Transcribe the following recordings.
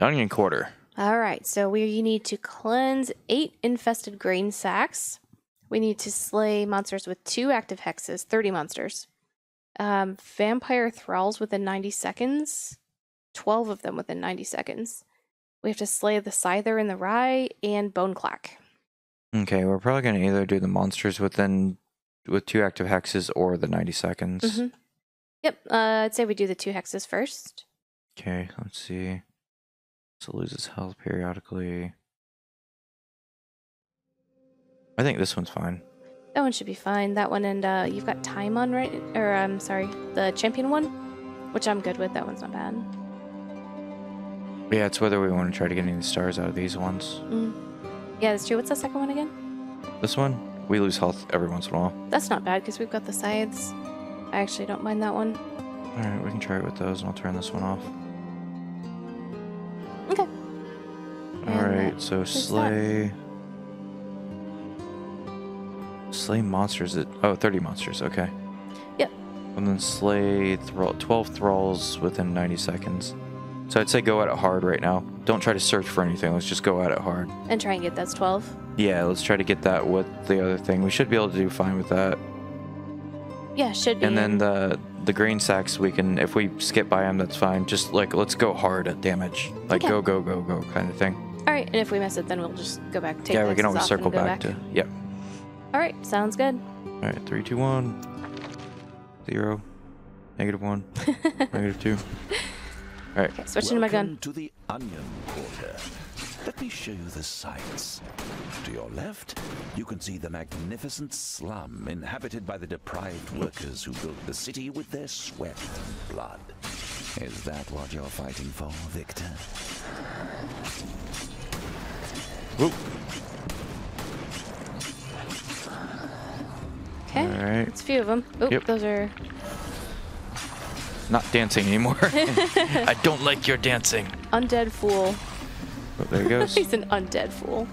Onion quarter. All right, so we need to cleanse eight infested grain sacks. We need to slay monsters with two active hexes, 30 monsters. Um, vampire thralls within 90 seconds, 12 of them within 90 seconds. We have to slay the Scyther and the Rye and Bone Clack. Okay, we're probably gonna either do the monsters within with two active hexes or the 90 seconds. Mhm. Yep, uh, I'd say we do the two hexes first. Okay, let's see. So loses health periodically. I think this one's fine. That one should be fine. That one, and uh, you've got time on, right? Or, I'm sorry, the champion one, which I'm good with. That one's not bad. Yeah, it's whether we want to try to get any stars out of these ones. Mm. Yeah, that's true. What's the second one again? This one, we lose health every once in a while. That's not bad because we've got the scythes. I actually don't mind that one. All right, we can try it with those, and I'll turn this one off. Uh, so that. slay. Slay monsters at oh 30 monsters. Okay. Yep. And then slay thrall, 12 thralls within 90 seconds. So I'd say go at it hard right now. Don't try to search for anything. Let's just go at it hard. And try and get those 12. Yeah, let's try to get that with the other thing. We should be able to do fine with that. Yeah, should be. And then the the green sacks we can if we skip by them that's fine. Just like let's go hard at damage. Like Okay. go go go go kind of thing. All right, and if we miss it, then we'll just go back. Take yeah, we can hexes always circle and go back, to yeah. All right, sounds good. All right, three, two, one. Zero. Negative one. negative two. All right. Okay, switching to my gun. Welcome to the Onion Quarter. Let me show you the sights. To your left, you can see the magnificent slum inhabited by the deprived workers who built the city with their sweat and blood. Is that what you're fighting for, Victor? Whoop. Okay, All right. it's a few of them. Oh, Yep. those are. Not dancing anymore. I don't like your dancing. Undead fool. Oh, there he goes. He's an undead fool.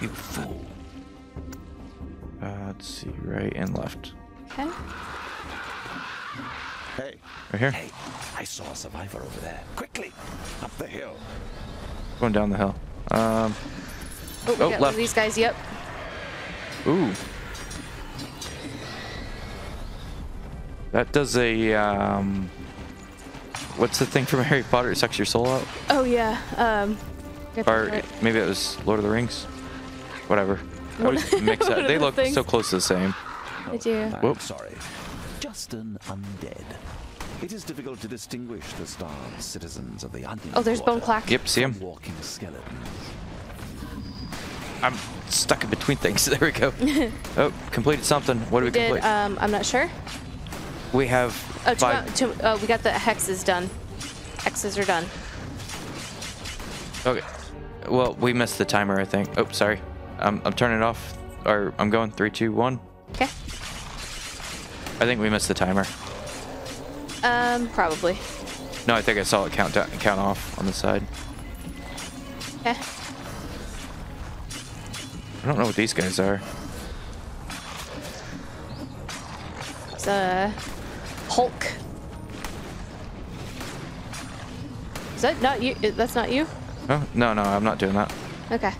you fool. Uh, let's see, right and left. Okay. Hey, Right here. hey, I saw a survivor over there. Quickly, up the hill. Going down the hill. Um. Oh, we Oh, got one of left. these guys. Yep. Ooh. That does a um. What's the thing from Harry Potter? It sucks your soul out. Oh yeah. Um. Or the- maybe it was Lord of the Rings. Whatever. I always mix that. They the look things. so close to the same. I do. I'm sorry. Just an undead. It is difficult to distinguish the starved citizens of the Onion Oh, there's Bone Quarter Clack. Yep, see him. Walking skeletons. I'm stuck in between things. There we go. oh, completed something. What do we, We did. complete? Um. I'm not sure. we have Oh, two, five. two, oh, we got the hexes done. Hexes are done. Okay. Well, we missed the timer, I think. Oh, sorry. Um, I'm turning it off. Or I'm going three, two, one. Okay. I think we missed the timer. Um. Probably. No, I think I saw it count down, count off on the side. Okay. I don't know what these guys are. It's a Hulk. Is that not you? That's not you? Oh, no, no, I'm not doing that. Okay.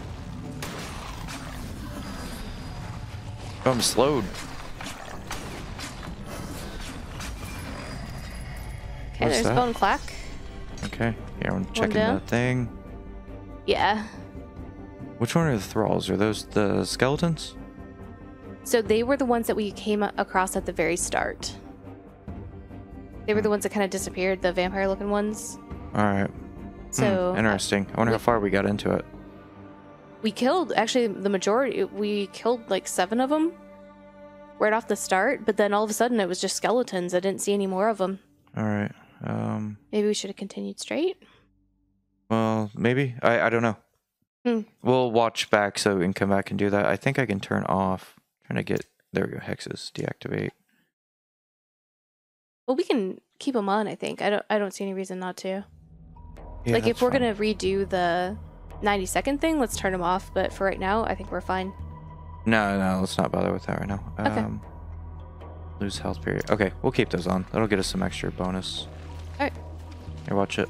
Oh, I'm slowed. Okay, What's there's that? Bone Clack. Okay. Yeah, I'm checking that thing. Yeah. Which one are the thralls? Are those the skeletons? So they were the ones that we came across at the very start. They were the ones that kind of disappeared, the vampire looking ones. All right. So Hmm, interesting. I wonder how far we got into it. we killed actually the majority. We killed like seven of them right off the start, but then all of a sudden it was just skeletons. I didn't see any more of them. All right. Um. Maybe we should have continued straight. Well, maybe. I I don't know. Hmm. We'll watch back so we can come back and do that. I think I can turn off. trying to get there. We go. Hexes deactivate. Well, we can keep them on. I think. I don't. I don't see any reason not to. Yeah, like if we're fine. gonna redo the 90 second thing, let's turn them off. But for right now, I think we're fine. No, no, let's not bother with that right now. Okay. Um, lose health period. Okay, we'll keep those on. That'll get us some extra bonus. Here, watch it.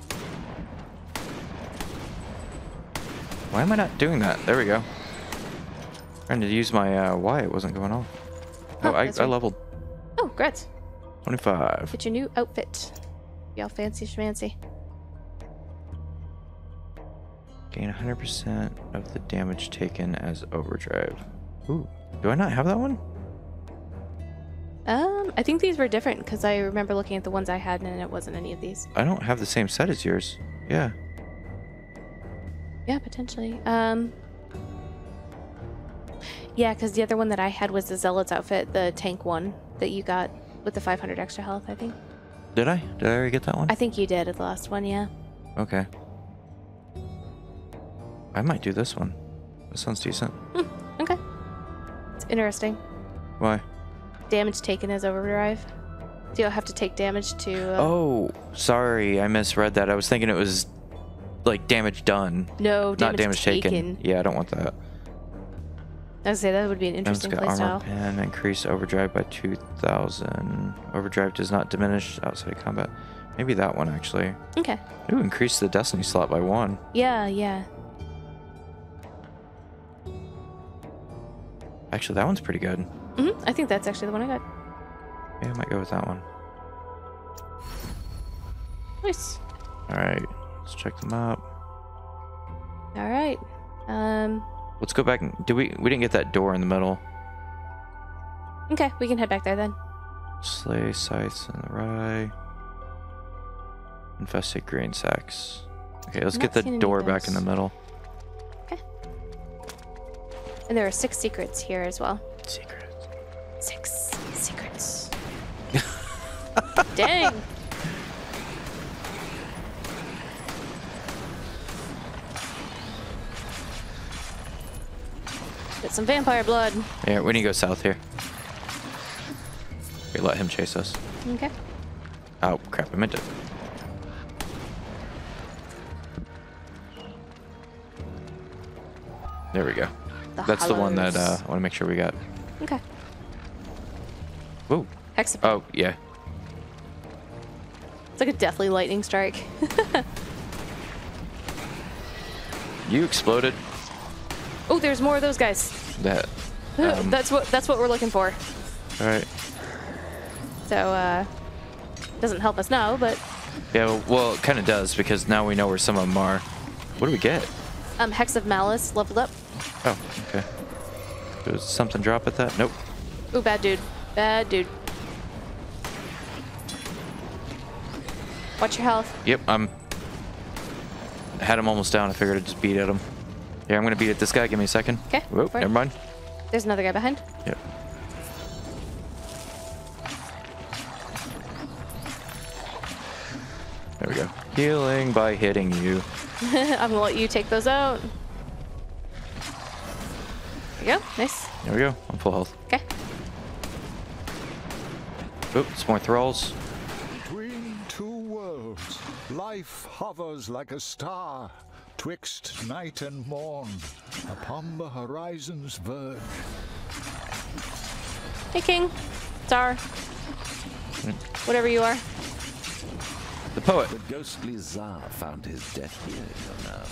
Why am I not doing that? There we go. I Trying to use my uh, Y, it wasn't going on. Oh, Oh, I, that's I leveled Oh, great. 25. Get your new outfit. Y'all fancy schmancy. Gain 100% of the damage taken as overdrive. Ooh, do I not have that one? Um, I think these were different because I remember looking at the ones I had and it wasn't any of these. I don't have the same set as yours. Yeah. Yeah, potentially. Um, yeah, because the other one that I had was the Zealot's outfit, the tank one that you got with the 500 extra health, I think. Did I? Did I already get that one? I think you did at the last one, yeah. Okay. I might do this one. This sounds decent. Okay. It's interesting. Why? Damage taken as overdrive. So you'll have to take damage to. Uh, Oh, sorry. I misread that. I was thinking it was like damage done, no, damage, not damage taken. taken. Yeah, I don't want that. I was say that would be an interesting got armor playstyle. pen, increase overdrive by 2,000. Overdrive does not diminish outside of combat. Maybe that one actually. Okay. Ooh, increase the destiny slot by one. Yeah, yeah. Actually, that one's pretty good. Hmm I think that's actually the one I got. Yeah, I might go with that one. Nice. All right, let's check them up. All right. Um. Let's go back. And, did we? We didn't get that door in the middle. Okay, we can head back there then. Slay scythes in the rye. Infested grain sacks. Okay, let's get the door back in the middle. Okay. And there are six secrets here as well. Secret. Dang. Get some vampire blood. Yeah, we need to go south here. We let him chase us. Okay. Oh crap! I meant to. There we go. The That's the one that uh. I want to make sure we got. Okay. Whoa. Hexapod. Oh yeah. Like a deathly lightning strike. You exploded. oh, there's more of those guys. That. Um, that's what that's what we're looking for. All right. So uh doesn't help us now, but Yeah. Well, it kind of does because now we know where some of them are. What do we get? um Hex of Malice leveled up. Oh, okay. Does something drop at that? Nope. Ooh, bad dude. Bad dude. Watch your health. Yep, I'm. I had him almost down. I figured I'd just beat at him. Yeah, I'm gonna beat at this guy. Give me a second. 'Kay, Whoa, for it. never mind. There's another guy behind. Yep. There we go. Healing by hitting you. I'm gonna let you take those out. There we go. Nice. There we go. I'm full health. Okay. Oop, some more thralls. Between two worlds, life hovers like a star, twixt night and morn, upon the horizon's verge. Hey, King. Star. Whatever you are. The poet. The ghostly Tsar found his death here, you know.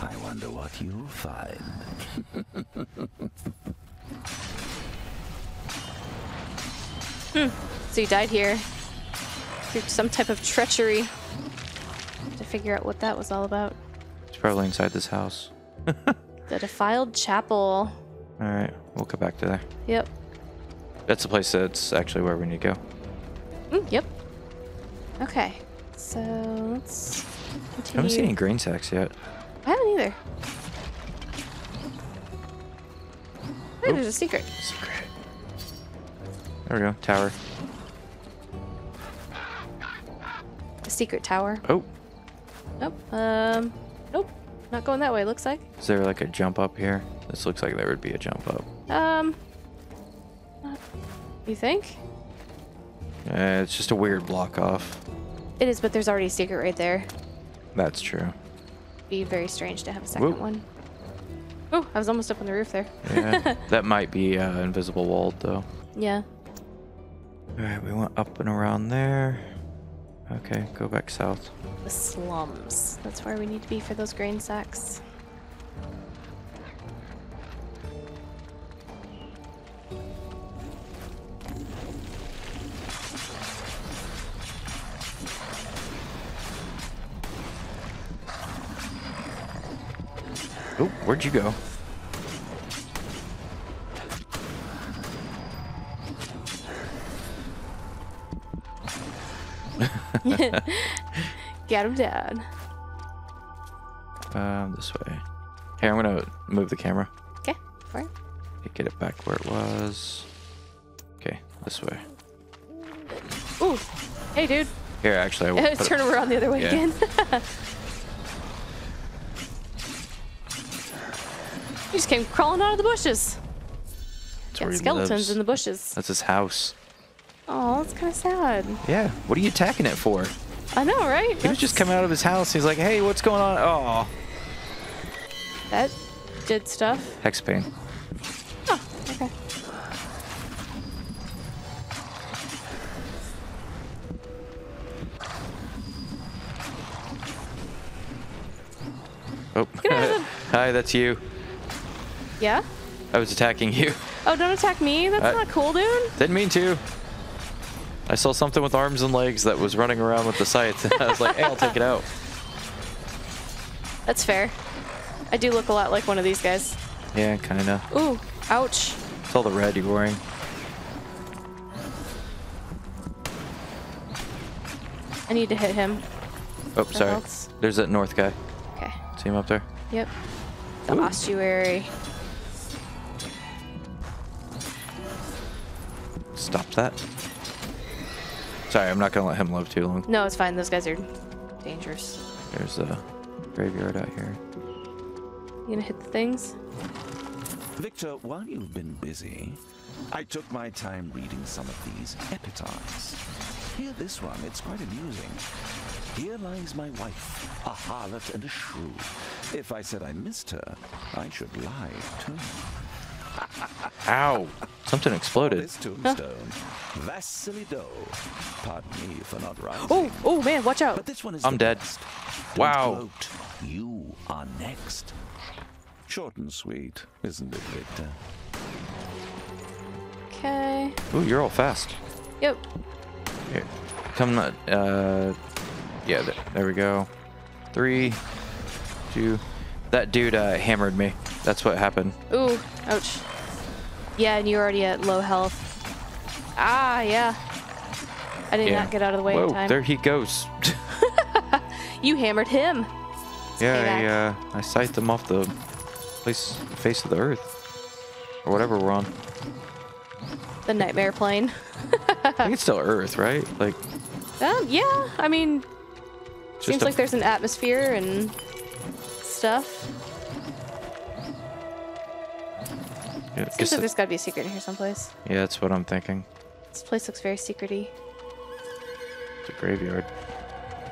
I wonder what you'll find. hmm. So you died here through some type of treachery. To figure out what that was all about. It's probably inside this house. The defiled chapel. All right, we'll go back to there. Yep. That's the place that's actually where we need to go. Mm, yep. Okay. So let's continue. I haven't seen any grain sacks yet. I haven't either. Hey, there's a secret. Secret. There we go. Tower. A secret tower. Oh, Nope. Um. Nope. Not going that way. Looks like. is there like a jump up here? This looks like there would be a jump up. Um. not- You think? Uh, it's just a weird block off. It is, but there's already a secret right there. That's true. Be very strange to have a second Whoa. one. Oh, I was almost up on the roof there. Yeah, that might be uh, invisible walled though. Yeah. All right, we went up and around there. Okay, go back south. The slums. That's where we need to be for those grain sacks. Oh, where'd you go? Get him down. Um, this way. Here, I'm gonna move the camera. Okay, right. Get it back where it was. Okay, this way. Ooh, hey, dude. Here, actually, I will put Turn it, around the other way Yeah. again. he just came crawling out of the bushes. Got skeletons in the bushes. That's his house. Oh, that's kind of sad. Yeah. What are you attacking it for? I know, right? He was just coming out of his house. He's like, "Hey, what's going on?" Oh, That did stuff. hex pain. Oh, okay. Oh, Get out of the- hi, that's you. Yeah? I was attacking you. Oh, don't attack me. That's Uh, not cool, dude. Didn't mean to. I saw something with arms and legs that was running around with the scythe. and I was like, "Hey, I'll take it out." That's fair. I do look a lot like one of these guys. Yeah, kinda. Ooh, ouch. It's all the red you're wearing. I need to hit him. Oh, sorry. else? There's that north guy. Okay. See him up there? Yep. The Ooh. ossuary. Stop that. Sorry, I'm not gonna let him live too long. No, it's fine. Those guys are dangerous. There's a graveyard out here. You gonna hit the things? Victor, while you've been busy, I took my time reading some of these epitaphs. Hear this one, it's quite amusing. Here lies my wife, a harlot and a shrew. If I said I missed her, I should lie too. Ow! Something exploded. This tombstone, Vasily Pardon me for not rising. Oh, oh man, watch out. But this one is I'm dead. best. Wow. gloat. You are next. Short and sweet, isn't it, Victor? Okay. Ooh, you're all fast. Yep. Here. Come, uh, yeah, there, there we go. Three, two. That dude uh, hammered me. That's what happened. Ooh, ouch. Yeah, and you're already at low health. Ah, yeah. I did Yeah. not get out of the way Whoa, in time. there he goes. You hammered him. yeah. I, uh, I scythed him off the place, face of the earth. Or whatever we're on. The nightmare plane. I think it's still earth, right? Like, Um, yeah, I mean, seems like there's an atmosphere and stuff. Yeah, Seems like there's gotta be a secret in here someplace. yeah, that's what I'm thinking. This place looks very secrety. It's a graveyard.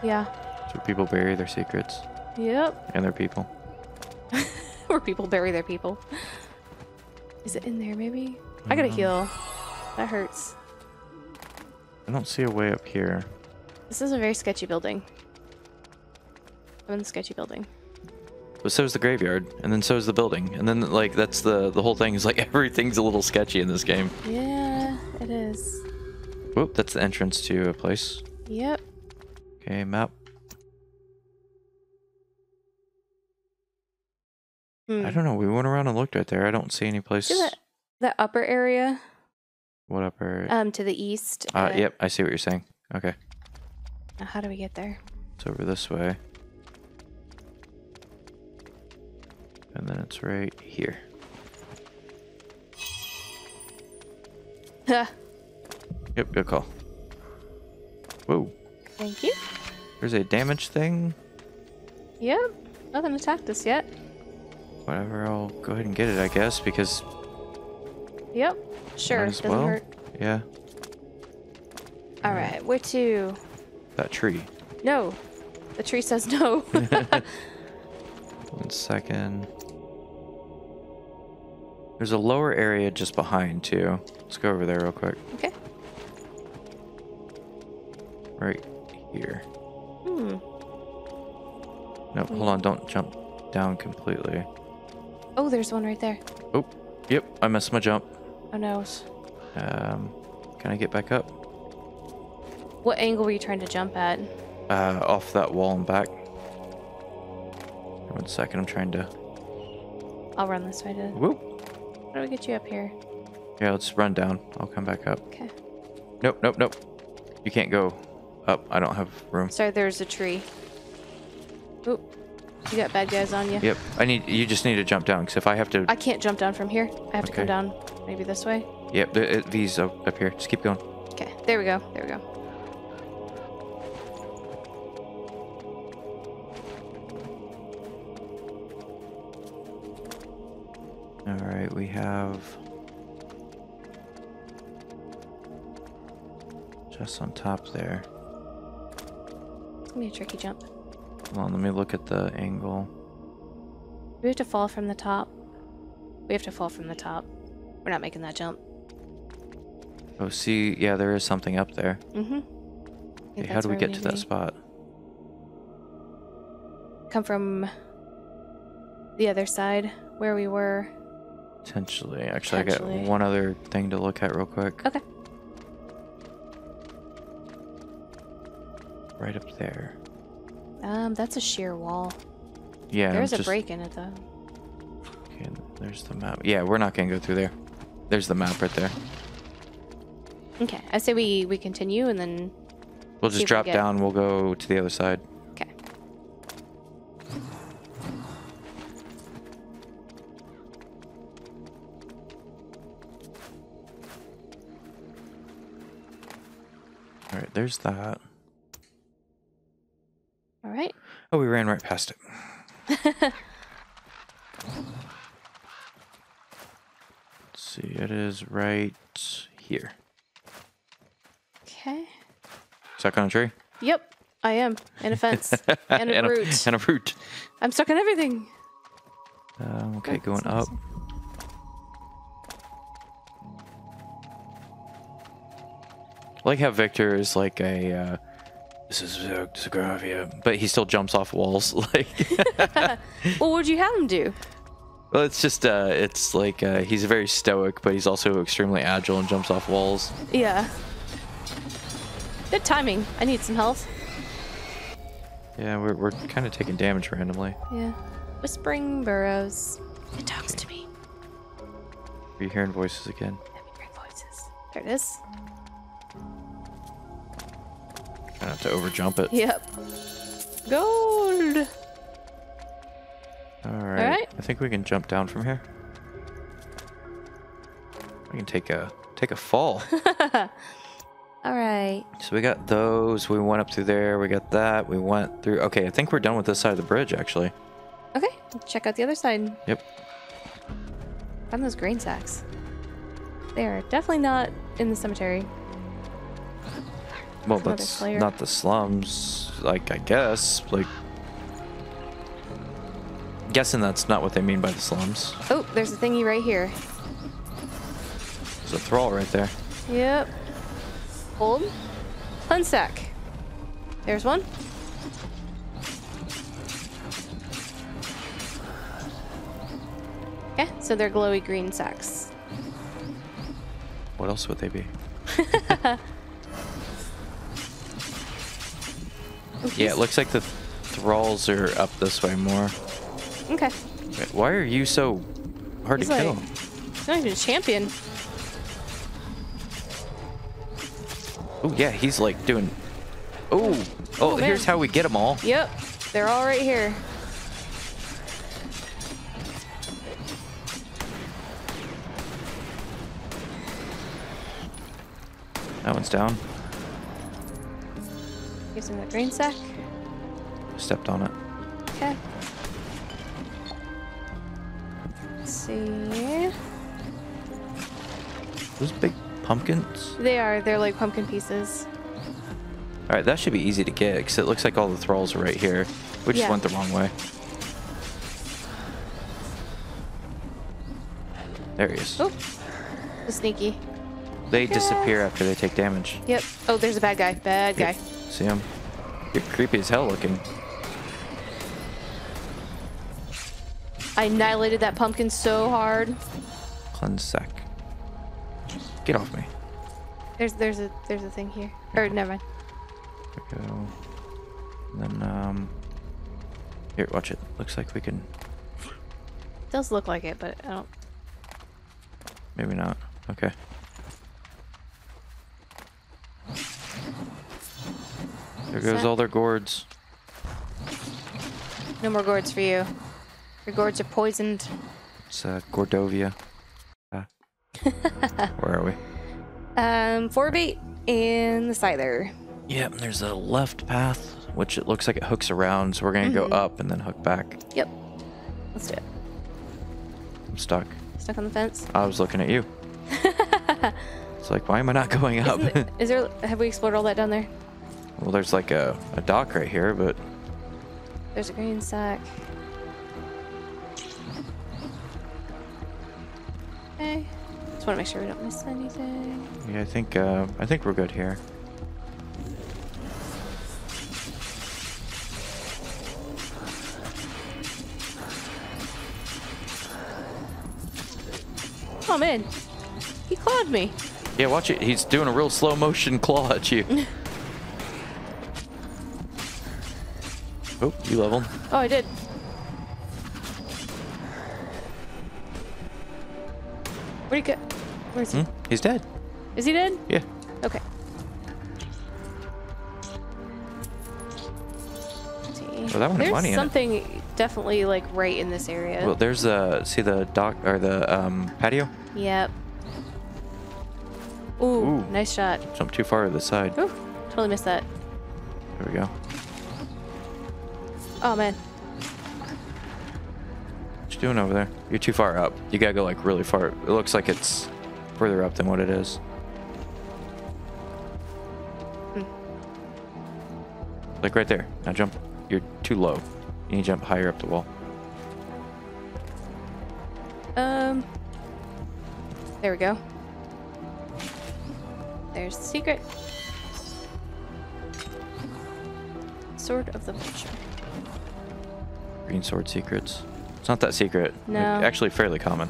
Yeah. It's where people bury their secrets Yep. and their people. Where people bury their people. Is it in there, maybe? I gotta mm-hmm. heal. That hurts. I don't see a way up here. This is a very sketchy building. I'm in the sketchy building. But so is the graveyard, and then so is the building, and then like that's the the whole thing is like everything's a little sketchy in this game. Yeah, it is. Whoop, that's the entrance to a place. Yep. Okay, map. Hmm. I don't know. We went around and looked right there. I don't see any place. See that, that upper area What upper? Um, to the east? uh, uh, yep, I see what you're saying. Okay, Now How do we get there? it's over this way, it's right here. Ha, Yep, good call. Whoa, Thank you. there's a damage thing. Yep. Nothing attacked us yet. Whatever, I'll go ahead and get it, I guess, because Yep. Sure. Might as Doesn't well. hurt. yeah, All right. Where to? that tree. No. The tree says no. One second. There's a lower area just behind too. Let's go over there real quick. okay. Right here. Hmm. No, hold on. Don't jump down completely. Oh, there's one right there. Oh, yep. I missed my jump. Oh no. Um, can I get back up? What angle were you trying to jump at? Uh, off that wall and back. One second. I'm trying to I'll run this way to. Whoop. How do we get you up here? Yeah, let's run down. I'll come back up. Okay. Nope, nope, nope. You can't go up. I don't have room. Sorry, there's a tree. Oop. You got bad guys on you. Yep. I need. You just need to jump down. Cause if I have to. I can't jump down from here. I have to come down maybe this way. Yep. The, these up, up here. Just keep going. Okay. There we go. There we go. All right. We have. Just on top there. It's gonna be a tricky jump. Hold on. Let me look at the angle. We have to fall from the top. We have to fall from the top. We're not making that jump. Oh, see. Yeah, there is something up there. Mm-hmm. Okay, how do we get to that spot? Come from the other side where we were. Potentially. Actually, I got one other thing to look at real quick. Okay. Right up there. Um, that's a sheer wall. Yeah. There's a break in it though. Okay, there's the map. Yeah, we're not gonna go through there. There's the map right there. Okay, I say we we continue and then We'll just we drop get- down. We'll go to the other side. There's that. All right. Oh, we ran right past it. Let's see, it is right here. Okay. Stuck on a tree? Yep, I am. And a fence. and a and root. A, and a root. I'm stuck on everything. Um, okay, going that's up. Like how Victor is like a. Uh, this is Zagovia, but he still jumps off walls. Like, Well, what'd you have him do? well, it's just, uh, it's like uh, he's very stoic, but he's also extremely agile and jumps off walls. Yeah. Good timing. I need some health. Yeah, we're, we're kind of taking damage randomly. Yeah. Whispering burrows. It talks to me. Are you hearing voices again? Let me bring voices. There it is. Try not to overjump it. Yep. Gold. All right. right. I think we can jump down from here. We can take a take a fall. All right. so we got those. We went up through there. We got that. We went through. Okay, I think we're done with this side of the bridge actually. Okay. Check out the other side. Yep. Find those grain sacks. They are definitely not in the cemetery. Well, that's player. not the slums. Like I guess. Like. Guessing that's not what they mean by the slums. Oh, there's a thingy right here. There's a thrall right there. Yep. Hold. Cleanse sack. There's one. Okay, so they're glowy green sacks. What else would they be? yeah, it looks like the thralls are up this way more. Okay. Why are you so hard He's to kill? He's not even a champion. Oh yeah, he's like doing. Oh, oh, Oh, here's man. how we get them all. Yep. They're all right here. That one's down. Using the green sack. Stepped on it. Okay. Let's see. Those big pumpkins. They are. They're like pumpkin pieces. All right, that should be easy to get because it looks like all the thralls are right here. We just Yeah. went the wrong way. There he is. Oh, the sneaky. They disappear after they take damage. Yep. Oh, there's a bad guy. Bad guy. Yep. See him? You're creepy as hell looking. I annihilated that pumpkin so hard. Cleanse sack. Get off me. There's there's a there's a thing here. Or never mind. There we go. And then, um. Here, watch it. Looks like we can. Does look like it, but I don't. Maybe not. Okay. There goes all their gourds. No more gourds for you. Your gourds are poisoned. It's uh, Gordovia. Ah. Where are we? Um, four eight in the Scyther. Yep, and there's a left path, which it looks like it hooks around, so we're gonna go up and then hook back. Yep. Let's do it. I'm stuck. Stuck on the fence. I was looking at you. it's like, why am I not going up? It- Is there? Have we explored all that down there? Well, there's like a, a dock right here, but There's a green sack. Okay. Just want to make sure we don't miss anything. yeah, I think uh, I think we're good here. Oh man, he clawed me. Yeah, watch it. He's doing a real slow motion claw at you. oh, you leveled. Oh, I did. Where'd he go? Where's he? Hmm? He's dead. Is he dead? Yeah. Okay. Oh, that one There's money in something definitely like right in this area. Well, there's the see the dock or the um, patio. Yep. Ooh, Ooh. nice shot. Jump too far to the side. Ooh, totally missed that. There we go. Oh man. What you doing over there? You're too far up. You gotta go like really far. It looks like it's further up than what it is. Hmm. Like right there. Now jump. You're too low. You need to jump higher up the wall. Um. There we go. There's the secret. Sword of the Vulture. Green sword secrets. It's not that secret. No. Like, actually, fairly common.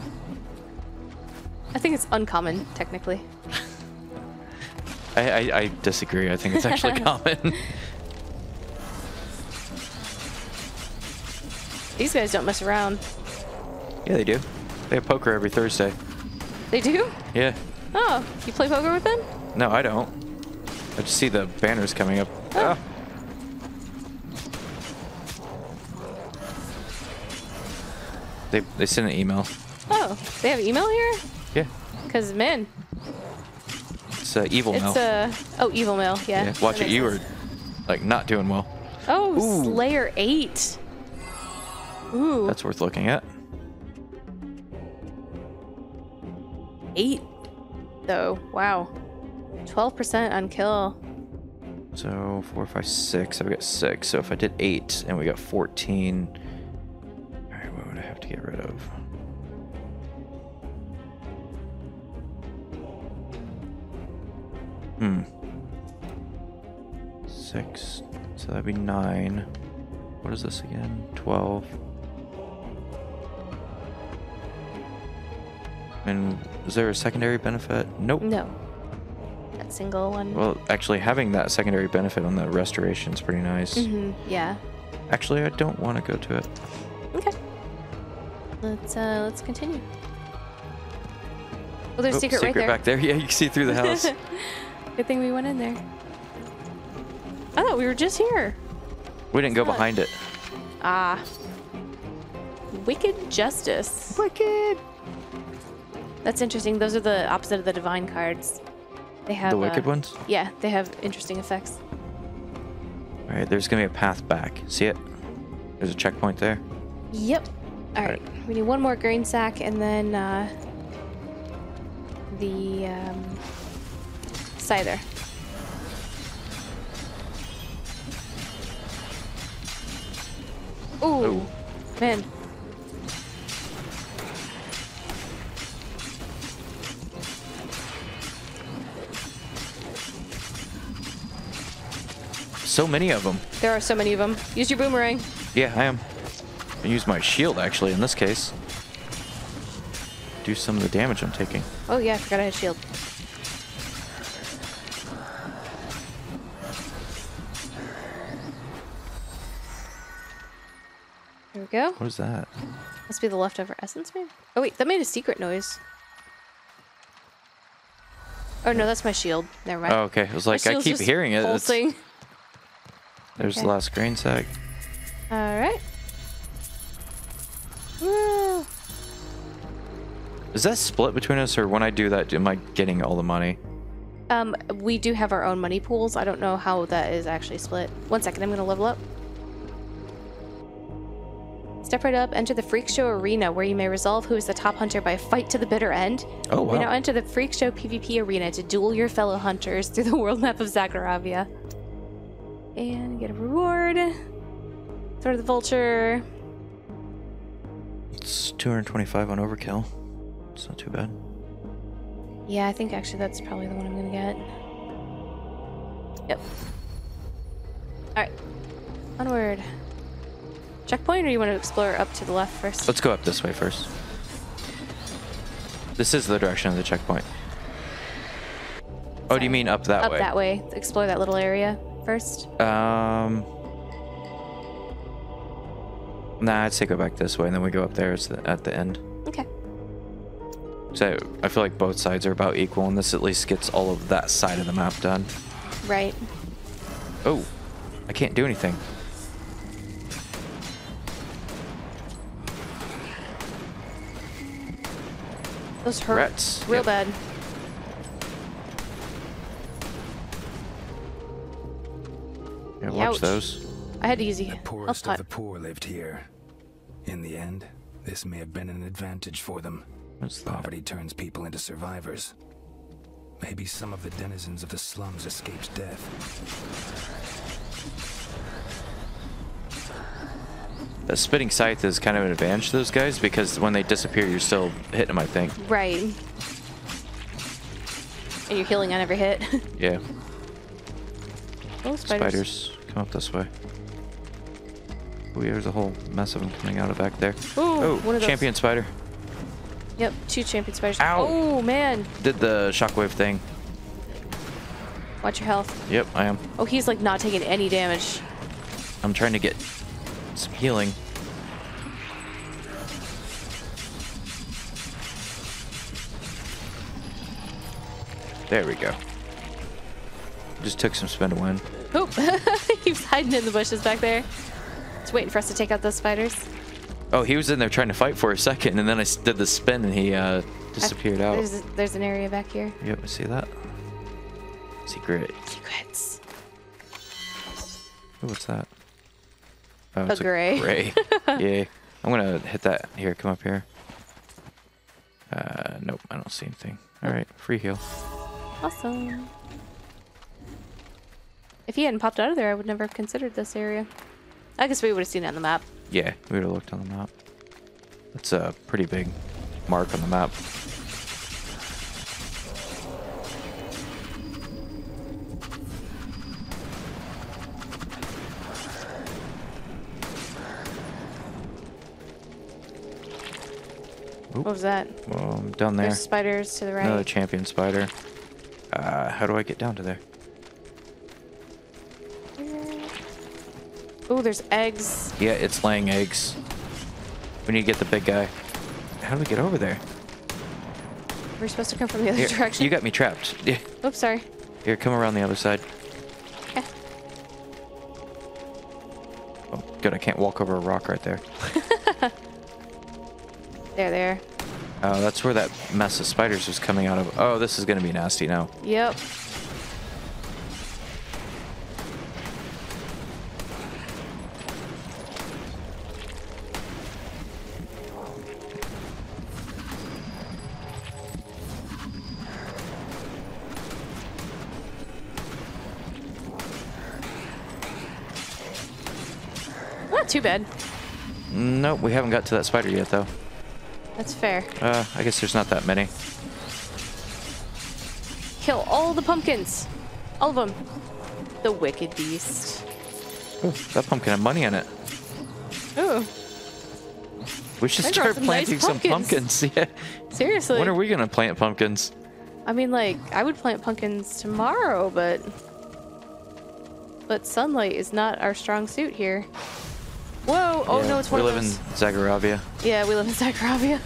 I think it's uncommon, technically. I, I, I disagree. I think it's actually common. These guys don't mess around. yeah, they do. They have poker every Thursday. They do? Yeah. Oh, you play poker with them? No, I don't. I just see the banners coming up. Oh. Ah. They, they sent an email. Oh, they have email here? Yeah. Because, man, It's uh, evil mail. it's uh oh, evil mail, yeah. yeah. Watch it. You were like not doing well. Oh, Ooh. Slayer 8. Ooh, That's worth looking at. 8, though. Wow. 12% on kill. So four, five, six. I've got six. So if I did eight and we got 14. Get rid of? Hmm. Six. So that'd be nine. What is this again? 12. And is there a secondary benefit? Nope. No. That single one. Well, actually, having that secondary benefit on the restoration is pretty nice. hmm yeah. Actually, I don't want to go to it. Let's uh let's continue. Well, there's a Oh, secret, right there. back there. Yeah, you can see through the house. Good thing we went in there. I thought we were just here. we didn't go behind it. Ah. Wicked Justice. Wicked. That's interesting. Those are the opposite of the divine cards. They have The wicked uh, ones. Yeah, they have interesting effects. All right, there's gonna be a path back. See it? There's a checkpoint there. Yep. All right. We need one more grain sack and then uh, the um, scyther. Ooh, Ooh. man. So many of them. There are so many of them. Use your boomerang. Yeah, I am. I use my shield actually in this case. Do some of the damage I'm taking. Oh yeah, I forgot I had shield. There we go. What is that? Must be the leftover essence, maybe? Oh, wait, that made a secret noise. Oh, no, that's my shield. Never mind. Oh, okay. I was like, I keep hearing it. Pulsing. there's Okay. the last grain sack. All right. Woo. Is that split between us, or when I do that, am I getting all the money? Um, we do have our own money pools. I don't know how that is actually split. One second, I'm gonna level up. Step right up, enter the Freak Show arena where you may resolve who is the top hunter by a fight to the bitter end. Oh, wow. We now enter the Freak Show PvP arena to duel your fellow hunters through the world map of Zagoravia. And get a reward. Sword of the Vulture. It's 225 on overkill. It's not too bad. Yeah, I think actually that's probably the one I'm gonna get. Yep. Alright. Onward. Checkpoint, or you want to explore up to the left first? Let's go up this way first. This is the direction of the checkpoint. Oh, do you mean up that up way? Up that way. Explore that little area first. Um. Nah, I'd say go back this way, and then we go up there at the end. Okay. So I feel like both sides are about equal, and this at least gets all of that side of the map done. Right. Oh, I can't do anything. Those hurt Rats. real Yep. bad. Yeah, watch Youch. those. I had to use the The health poorest of the poor lived here. In the end, this may have been an advantage for them. What's that? Poverty turns people into survivors. Maybe some of the denizens of the slums escaped death. The spitting scythe is kind of an advantage to those guys because when they disappear, you're still hitting them. I think. Right. And you're healing on every hit. Yeah. oh, spiders. Spiders, come up this way. Oh, there's a whole mess of them coming out of back there. Ooh, oh, one of those. champion spider Yep, two champion spiders. Ow. Oh man, did the shockwave thing. watch your health. Yep, I am. Oh, he's like not taking any damage. I'm trying to get some healing. There we go. Just took some spin to win. Oop, oh, he was hiding in the bushes back there. Just waiting for us to take out those spiders. Oh, he was in there trying to fight for a second, and then I did the spin, and he uh, disappeared out. There's there's an area back here. Yep, I see that. Secret. Secrets. Ooh, what's that? Oh, A gray. gray. yeah. I'm gonna hit that. Here, come up here. Uh, nope, I don't see anything. All right, free heal. Awesome. If he hadn't popped out of there, I would never have considered this area. I guess we would have seen it on the map. Yeah, we would have looked on the map. That's a pretty big mark on the map. What was that? Well, I'm down there. There's spiders to the right. Another champion spider. Uh, how do I get down to there? Oh, there's eggs. Yeah, it's laying eggs. We need to get the big guy. How do we get over there? We're supposed to come from the other Here, direction. you got me trapped. Yeah. Oops, sorry. Here, come around the other side. Okay. Oh, good. I can't walk over a rock right there. There, there. Oh, that's where that mess of spiders was coming out of. Oh, this is gonna be nasty now. Yep. Too bad. Nope, we haven't got to that spider yet, though. That's fair. Uh, I guess there's not that many. Kill all the pumpkins. All of them. The wicked beast. Ooh, that pumpkin had money in it. Ooh, We should I start some nice planting some pumpkins. pumpkins. Yeah. seriously. When are we gonna plant pumpkins? I mean, like, I would plant pumpkins tomorrow, but. But sunlight is not our strong suit here. Whoa! Oh Yeah, no, it's we one of live in Zagoravia. Yeah, we live in Zagoravia.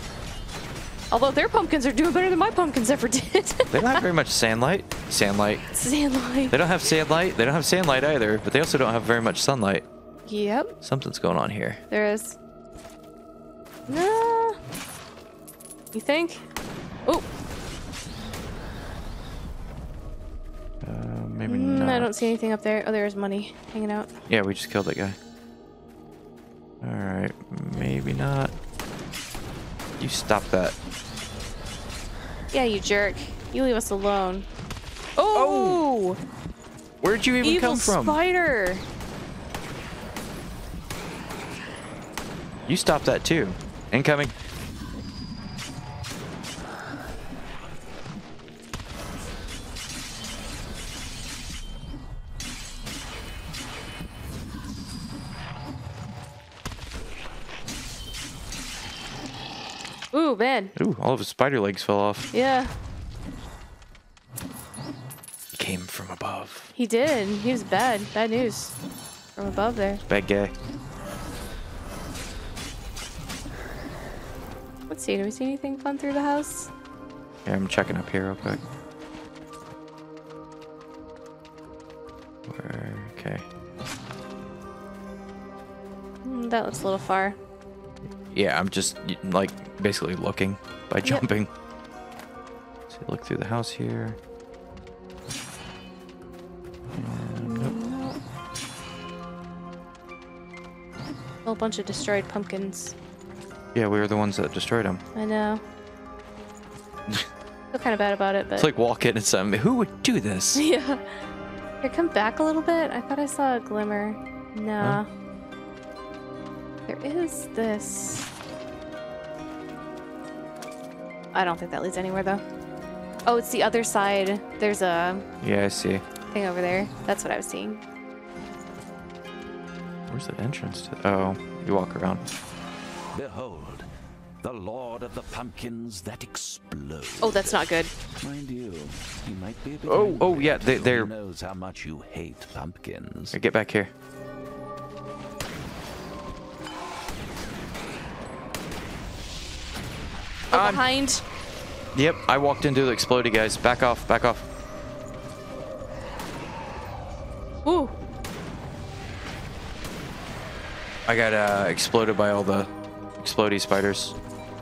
Although their pumpkins are doing better than my pumpkins ever did. They don't have very much sunlight. Sandlight. Sandlight. They don't have sandlight. They don't have sandlight either, but they also don't have very much sunlight. Yep, Something's going on here. there is. No. You think? Oh, Uh, maybe mm, not. I don't see anything up there. Oh, there is money hanging out. Yeah, we just killed that guy. All right, maybe not. You stop that. Yeah, you jerk. You leave us alone. Oh! Where'd you even Evil come from? spider! You stop that too. Incoming. Ooh, man. Ooh, all of his spider legs fell off. Yeah, He came from above. he did. He was bad. Bad news. From above there. Bad guy. Let's see. Do we see anything fun through the house? Yeah, I'm checking up here real quick. Okay. Mm, that looks a little far. Yeah, I'm just like basically looking by jumping. So look through the house here. Uh, a whole bunch of destroyed pumpkins. Yeah, we were the ones that destroyed them. I know. Feel kind of bad about it, but It's like walking and something. Who would do this? yeah. Here, come back a little bit. I thought I saw a glimmer. Nah. There is this. I don't think that leads anywhere though. Oh, it's the other side. There's a Yeah, I see. thing over there. That's what I was seeing. Where's the entrance to? Oh, you walk around. Behold, the Lord of the Pumpkins that explode. Oh, that's not good. Mind you, he might be a bit Oh, angry, oh, yeah, they, they're... Knows how much you hate pumpkins. Here, get back here. I'm- behind. Yep, I walked into the explodey guys. Back off, back off. Ooh. I got uh, exploded by all the explodey spiders.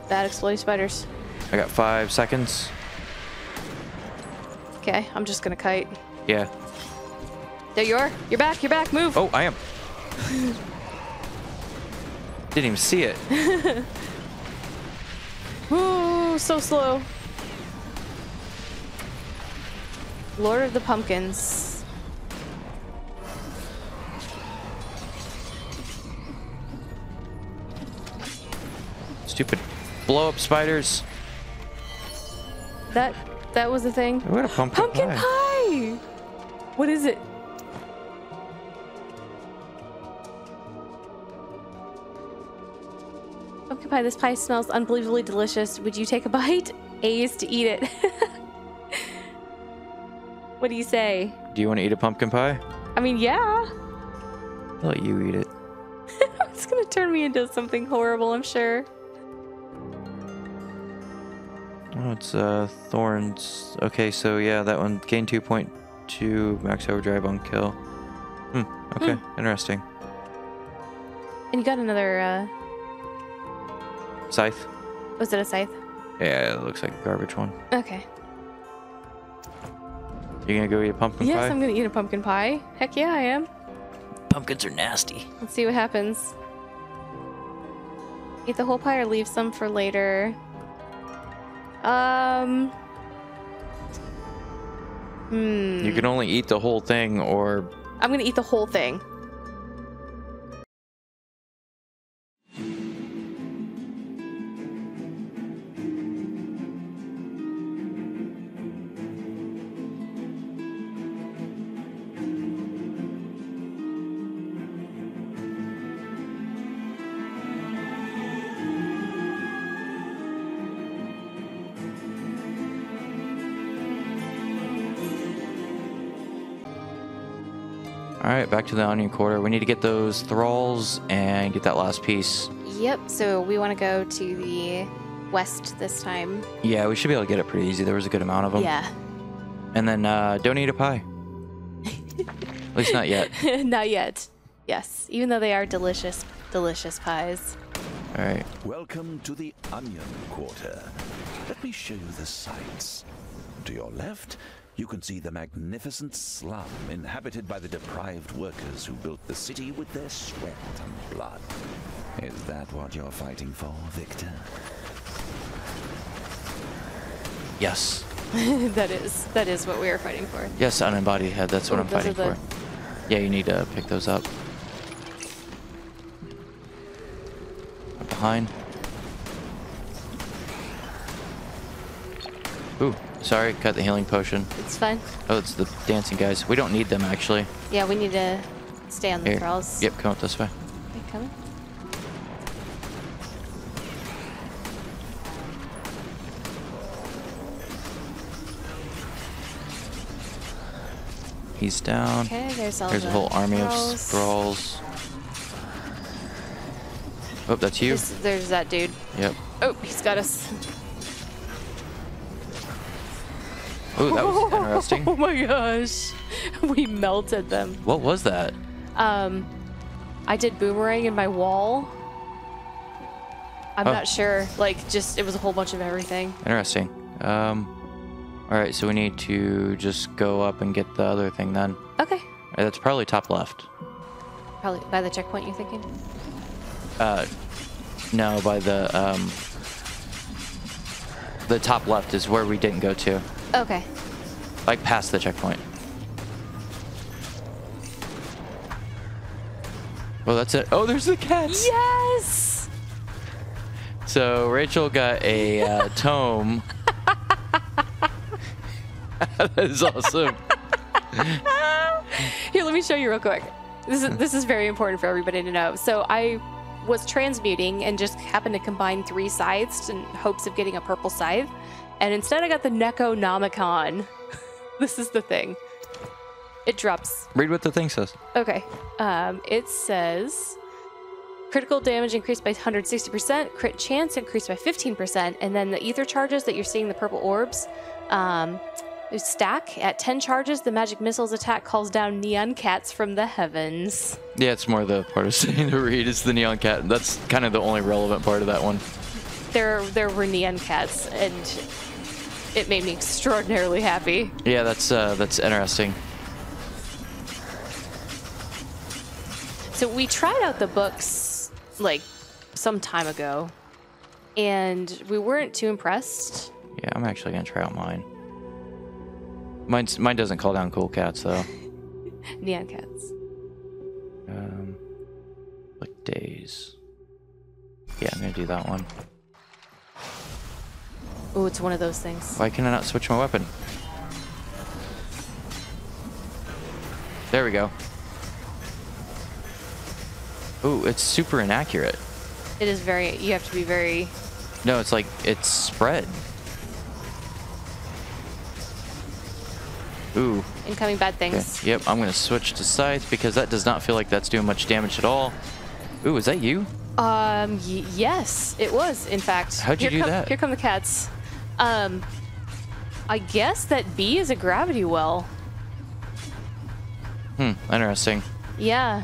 Bad exploding spiders. I got five seconds. Okay, I'm just gonna kite. Yeah. There you are. You're back. You're back. Move. Oh, I am. Didn't even see it. Ooh, so slow. Lord of the Pumpkins. Stupid blow up spiders. That that was the thing. What a pumpkin, Pumpkin pie. What is it? Pie. This pie smells unbelievably delicious. Would you take a bite? A is to eat it. what do you say? Do you want to eat a pumpkin pie? I mean, yeah. I'll let you eat it. It's gonna turn me into something horrible, I'm sure. Oh, it's uh thorns. Okay, so yeah, that one gain 2.2 max overdrive on kill. Hmm. Okay, interesting. And you got another, uh, Scythe. was it a scythe? Yeah, it looks like a garbage one. Okay. You gonna go eat a pumpkin yes, pie? Yes, I'm gonna eat a pumpkin pie. Heck yeah, I am. Pumpkins are nasty. Let's see what happens. Eat the whole pie or leave some for later. Um. Hmm. You can only eat the whole thing, or I'm gonna eat the whole thing. All All right, back to the onion quarter. We need to get those thralls and get that last piece. Yep. So we want to go to the west this time. Yeah, we should be able to get it pretty easy. There was a good amount of them. Yeah. And then uh, don't eat a pie. At least not yet. Not yet. Yes. Even though they are delicious, delicious pies. All right. Welcome to the Onion Quarter. Let me show you the sights. To your left, you can see the magnificent slum inhabited by the deprived workers who built the city with their sweat and blood. Is that what you're fighting for, Victor? Yes. that is that is what we are fighting for. Yes, unembodied head. That's what Oh, I'm fighting the- for. Yeah, you need to pick those up. Behind. Ooh, sorry, cut the healing potion. It's fine. Oh, it's the dancing guys. We don't need them actually. Yeah, we need to stay on the Here. thralls. Yep, come up this way. Okay, coming. He's down. Okay, there's all There's the a whole army of thralls. s- thralls. Oh, that's you? There's, there's that dude. Yep. Oh, he's got us. Ooh, that was interesting. Oh my gosh. We melted them. What was that? Um, I did boomerang in my wall. I'm Oh. not sure. Like, just, it was a whole bunch of everything. Interesting. Um, all right, so we need to just go up and get the other thing then. Okay. Uh, That's probably top left. Probably by the checkpoint, you're thinking? Uh, no, by the um, the top left is where we didn't go to, Okay. like past the checkpoint. Well, that's it. Oh, there's the cats. Yes! So Rachel got a uh, tome. that is awesome. Here, let me show you real quick. This is this is very important for everybody to know. So I was transmuting and just happened to combine three scythes in hopes of getting a purple scythe, and instead I got the Necronomicon. this is the thing. It drops. Read what the thing says. Okay. Um, it says critical damage increased by 160%, crit chance increased by 15%, and then the ether charges that you're seeing the purple orbs. Um, stack at 10 charges the magic missiles attack calls down neon cats from the heavens Yeah, it's more the part of saying to read. It's the neon cat. That's kind of the only relevant part of that one. There there were neon cats and it made me extraordinarily happy Yeah, that's uh, that's interesting. so we tried out the books like some time ago and we weren't too impressed Yeah, I'm actually gonna try out mine. Mine's, mine doesn't call down cool cats though. neon cats Um, like days. Yeah, I'm gonna do that one. Oh it's one of those things Why can I not switch my weapon? There we go. Ooh, it's super inaccurate. it is very you have to be very No, it's like it's spread. Ooh. incoming bad Okay. things Yep, I'm gonna switch to scythe because that does not feel like that's doing much damage at all. Ooh, is that you? Um, y- yes, it was, in fact. How'd you here do come, that? Here come the cats. Um, I guess that B is a gravity well. Hmm, interesting. Yeah.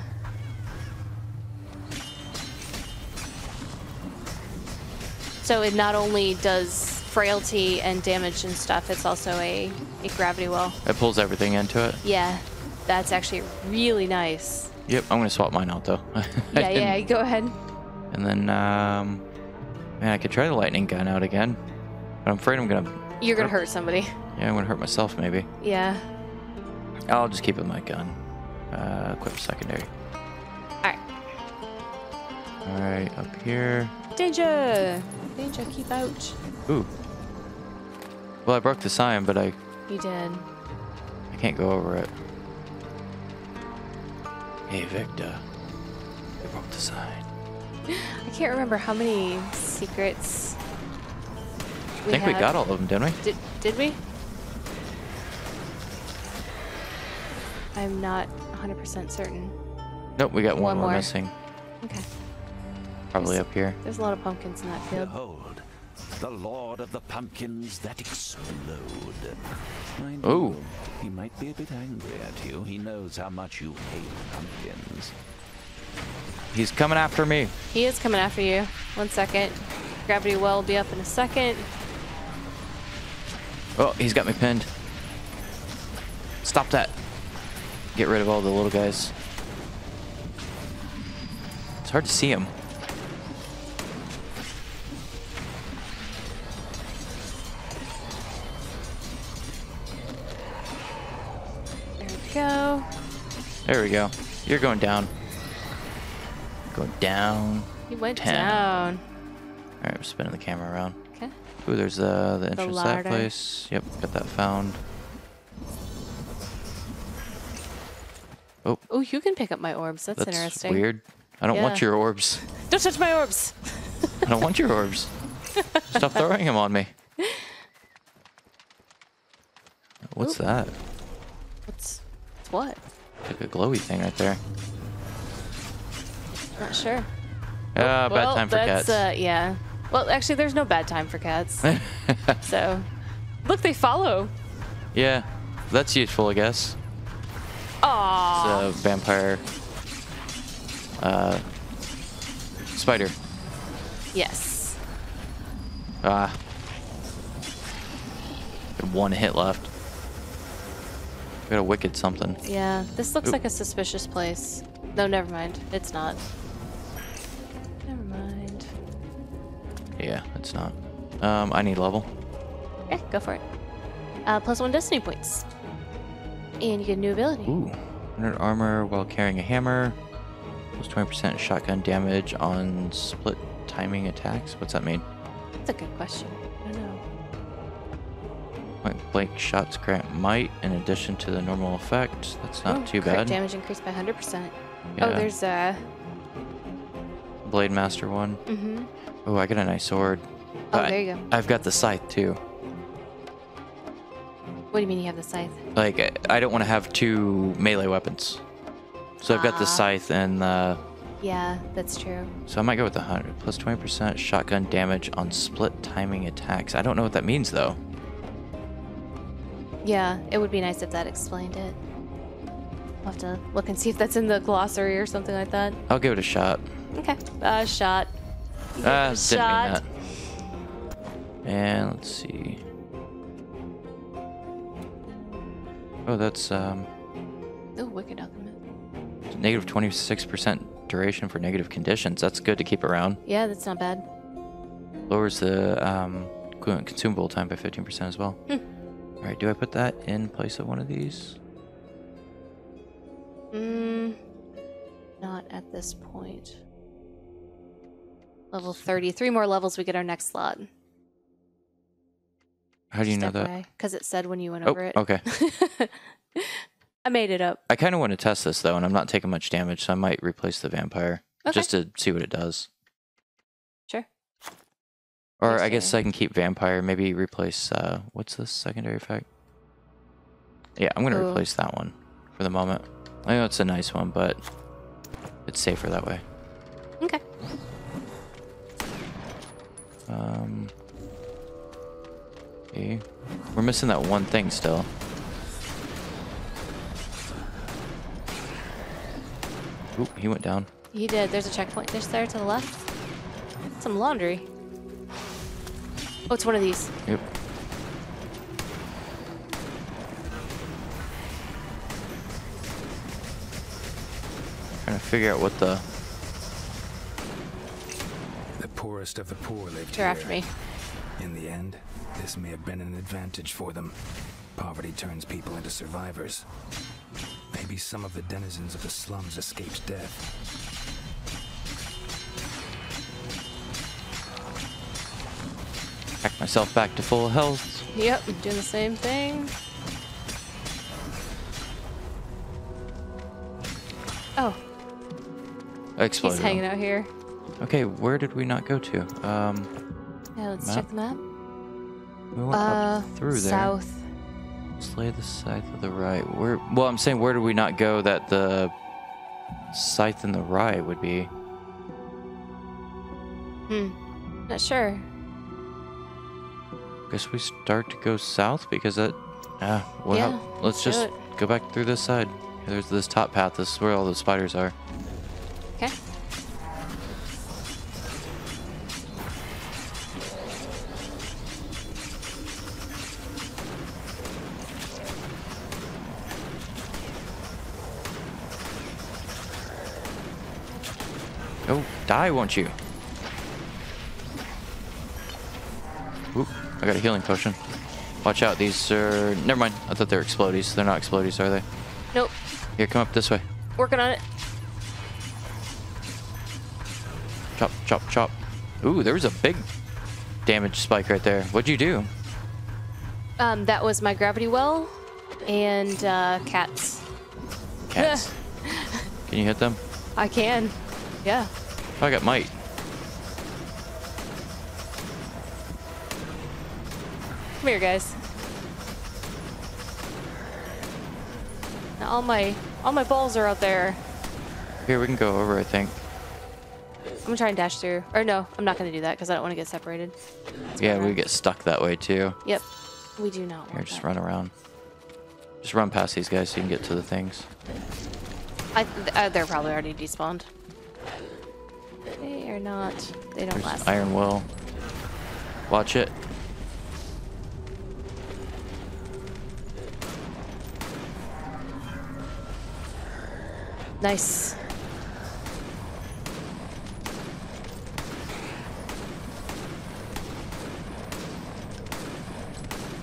So it not only does frailty and damage and stuff, it's also a, a gravity well. It pulls everything into it. Yeah, that's actually really nice. Yep, I'm gonna swap mine out though. Yeah, yeah, go ahead. And then, um, man, I could try the lightning gun out again, but I'm afraid I'm gonna, You're gonna hurt somebody. yeah, I'm gonna hurt myself maybe. Yeah. I'll just keep it my gun. Uh, equip secondary. Alright. All right, up here. Danger! Danger, keep out. Ooh. Well, I broke the sign, but I, You did. I can't go over it. Hey, Victor. I broke the sign. I can't remember how many secrets. I think we got all of them, didn't we? Did did we? I'm not 100% certain. Nope, we got one, One more more. missing. Okay. Probably There's- up here. There's a lot of pumpkins in that field. Behold, the Lord of the Pumpkins that explode. Mind Ooh. he might be a bit angry at you. He knows how much you hate pumpkins. He's coming after me. He is coming after you. One second. Gravity well will be up in a second. Oh, he's got me pinned. Stop that. Get rid of all the little guys. It's hard to see him. There we go. There we go. You're going down. Going down. He went Ten. down. All right, we're spinning the camera around. Ooh, there's uh, the entrance to that place. Yep, got that found. Oh, Oh, you can pick up my orbs. That's, that's interesting. weird. I don't want your orbs. Don't touch my orbs. I don't want your orbs. Stop throwing them on me. What's Oop. that? What's, what's what? Like a glowy thing right there. Not sure. Ah, bad well, time for that's, cats. Uh, yeah. Well, actually, there's no bad time for cats. so, look, they follow. yeah, that's useful, I guess. Aww. It's a vampire uh, spider. yes. Ah. One hit left. We got a wicked something. Yeah, this looks Oop. like a suspicious place. No, never mind. It's not. Yeah, it's not. Um, I need level. Okay, go for it. Uh, plus one destiny points. And you get a new ability. Ooh. 100 armor while carrying a hammer. Plus 20% shotgun damage on split timing attacks. What's that mean? That's a good question. I don't know. Point blank shots grant might in addition to the normal effect. That's not Ooh, too bad. damage increased by 100%. Yeah. Oh, there's a. Blade Master one. Mm-hmm. Oh, I got a nice sword. Oh, But there you go. I've got the scythe too. What do you mean you have the scythe? Like, I- I don't want to have two melee weapons. So I've got the Ah. scythe and the. Yeah, that's true. So I might go with the 100. Plus 20% shotgun damage on split timing attacks. I don't know what that means though. Yeah, it would be nice if that explained it. I'll have to look and see if that's in the glossary or something like that. I'll give it a shot. Okay. Uh, shot. Ah, didn't mean that. And let's see. Oh, that's um, Oh, wicked alchemist. negative 26% duration for negative conditions. That's good to keep around. Yeah, that's not bad. Lowers the um, consumable time by 15% as well. Hmm. All right, do I put that in place of one of these? Mm, not at this point. Level 30. Three more levels, we get our next slot. How do you know that? Because it said when you went Oh, over it. okay. I made it up. I kind of want to test this though, and I'm not taking much damage, so I might replace the vampire Okay. just to see what it does. Sure. Or I guess. I can keep vampire. Maybe replace. Uh, what's this secondary effect? Yeah, I'm gonna Ooh. replace that one for the moment. I know it's a nice one, but it's safer that way. Okay. Um. Okay. We're missing that one thing still. Oop, he went down. He did. There's a checkpoint just there to the left. Some laundry. Oh, it's one of these. Yep. Trying to figure out what the. The poorest of the poor lived You're here. after me. In the end, this may have been an advantage for them. Poverty turns people into survivors. Maybe some of the denizens of the slums escaped death. Hack myself back to full health. Yep, doing the same thing. Oh, I exploded. he's hanging out here. Okay, where did we not go to? Um, Yeah, let's Map? check the map. we went Uh, up through there. south. Slay the scythe of the right. Where? Well, I'm saying where did we not go that the scythe in the right would be? Hmm. Not sure. Guess we start to go south because that. Ah, well, Yeah, let's just it. go back through this side. There's this top path. This is where all the spiders are. Okay. Die, won't you? Oop, I got a healing potion. Watch out, these are. Never mind. I thought they were explodies. They're not explodies, are they? Nope. Here, come up this way. Working on it. Chop, chop, chop. Ooh, there was a big damage spike right there. What'd you do? Um, that was my gravity well and uh, cats. Cats. Can you hit them? I can. Yeah. I got might. Come here, guys. Now all my all my balls are out there. Here, we can go over, I think. I'm gonna try and dash through. Or no, I'm not gonna do that because I don't want to get separated. yeah, we get stuck that way too. Yep. We do not Here, just that. run around. Just run past these guys so you can get to the things. I, th- uh, they're probably already despawned. They are not. They don't There's last. Iron Will. Watch it. Nice.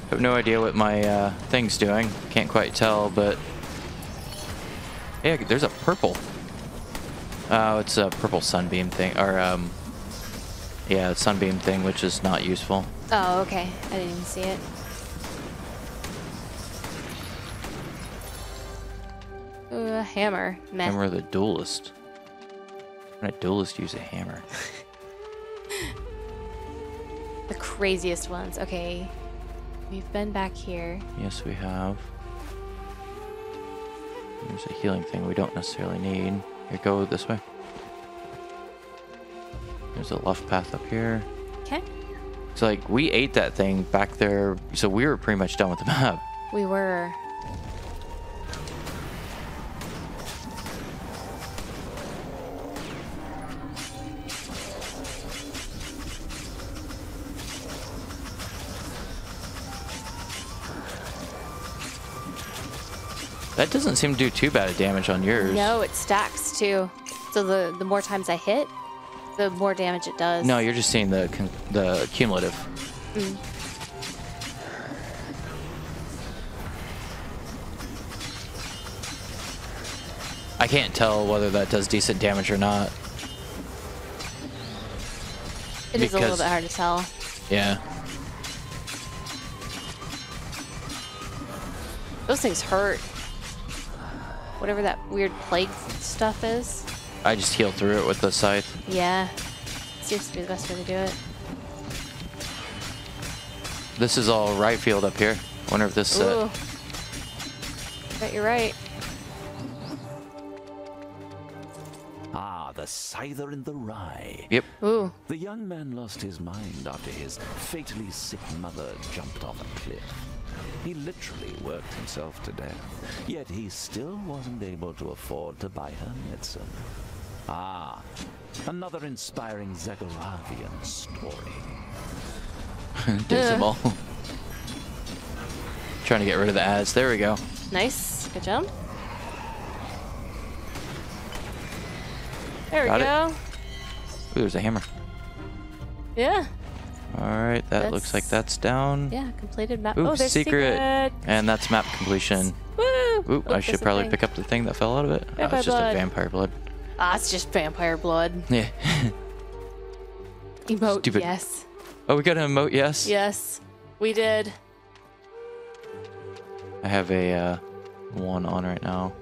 I have no idea what my uh, thing's doing. Can't quite tell, but yeah, there's a purple. Oh, it's a purple sunbeam thing, or um, yeah, sunbeam thing, which is not useful. Oh, okay. I didn't even see it. Ooh, a hammer. Meh. Hammer the duelist. When a duelist use a hammer? The craziest ones. Okay. We've been back here. Yes, we have. There's a healing thing we don't necessarily need. Go this way. There's a left path up here. Okay. So like we ate that thing back there, so we were pretty much done with the map. We were. That doesn't seem to do too bad of damage on yours. No, it stacks too. So the the more times I hit, the more damage it does. No, you're just seeing the the cumulative. Mm. I can't tell whether that does decent damage or not. it is a little bit hard to tell. Yeah. Those things hurt. Whatever that weird plague stuff is. I just heal through it with the scythe. Yeah. Seems to be the best way to do it. This is all right field up here. Wonder if this. Uh, Ooh. Bet you're right. Ah, the Scyther in the Rye. yep. Ooh. The young man lost his mind after his fatally sick mother jumped off a cliff. He literally worked himself to death, yet he still wasn't able to afford to buy her medicine. Ah, another inspiring Zagoravian story. Dismal. Trying to get rid of the ads. There we go. Nice. Good jump. There Got we it. Ooh, there's a hammer. Yeah. All right, that looks like That's- that's down. Yeah. Completed map. Ooh, oh, there's secret. secret. And that's map completion. Woo! Ooh, Oh, I should probably pick up the thing that fell out of it. Oh, Vampire it's just blood. a vampire blood. Ah, it's just vampire blood. Yeah. Emote. Stupid. Yes. oh, we got an emote, yes? Yes. We did. I have a uh, one on right now.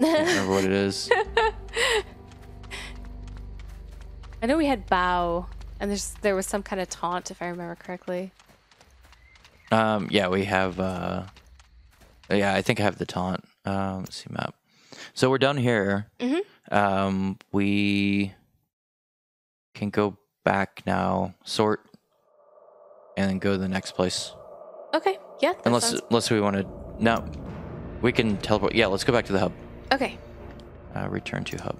I Can't remember what it is. I know we had bow, and there's there was some kind of taunt if I remember correctly. Um, yeah, we have. Uh, yeah, I think I have the taunt. Um, let's see map. So we're done here. Mhm. Um, we can go back now, sort, and then go to the next place. Okay. Yeah. Unless sounds- unless we want to. No, we can teleport. Yeah, let's go back to the hub. Okay. Uh, return to hub.